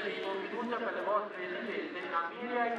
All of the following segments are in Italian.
ricevevo fiducia per le vostre esigenze, Amilia e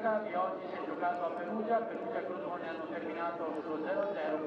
Chiara. di oggi si è giocato a Perugia, Perugia e Crotone hanno terminato sullo 0-0,